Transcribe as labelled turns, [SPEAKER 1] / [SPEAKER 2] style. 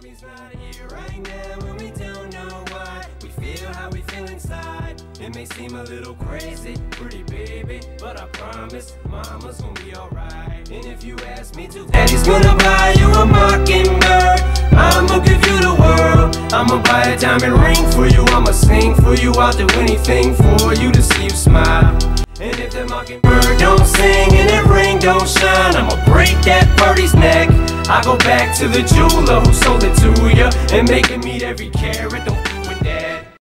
[SPEAKER 1] mommy's not here right now and we don't know why. We feel how we feel inside. It may seem a little crazy, pretty baby, but I promise mama's gonna be alright. And if you ask me to, daddy's gonna buy you a mockingbird. I'ma give you the world. I'ma buy a diamond ring for you. I'ma sing for you. I'll do anything for you to see you smile. And if the mockingbird don't sing and that ring don't shine, I'ma break that birdie's neck. Go back to the jeweler who sold it to ya and make him meet every carat. Don't